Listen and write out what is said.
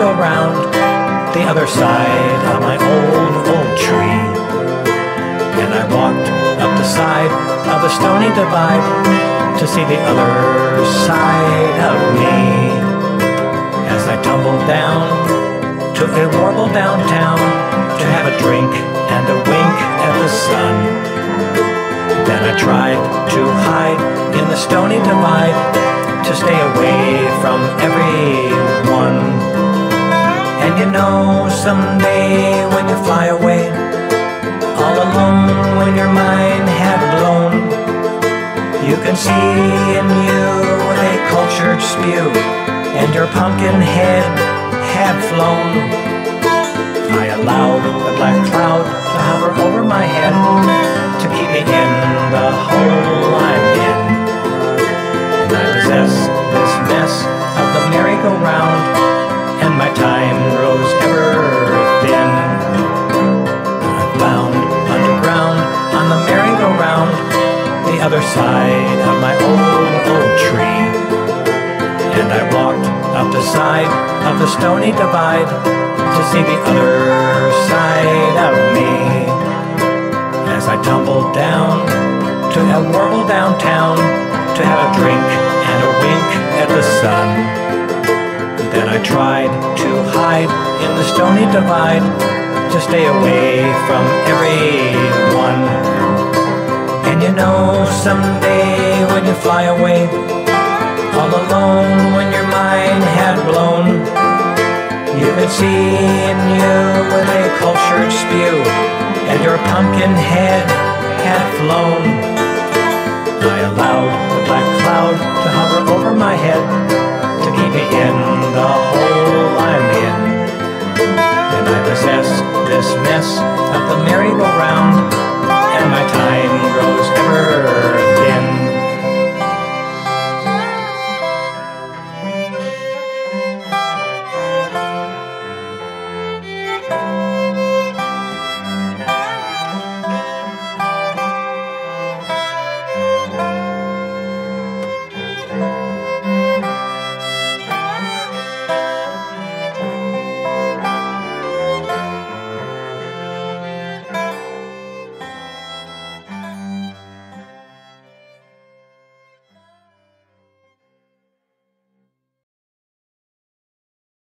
around the other side of my old, old tree. And I walked up the side of the stony divide to see the other side of me. As I tumbled down to a warble downtown to have a drink and a wink at the sun. Then I tried to hide in the stony divide to stay away from you know, someday when you fly away, all alone when your mind had blown, you can see in you a cultured spew, and your pumpkin head had flown. I allowed the black cloud to hover over my head other side of my old old tree. And I walked up the side of the stony divide to see the other side of me. As I tumbled down to a warble downtown to have a drink and a wink at the sun. Then I tried to hide in the stony divide to stay away from everyone. And you know, someday when you fly away, all alone when your mind had blown, you could see in you with a cultured spew, and your pumpkin head had flown. I allowed the black cloud to hover over my head to keep me in the hole I'm in. And I possess this mess of the merry-go-round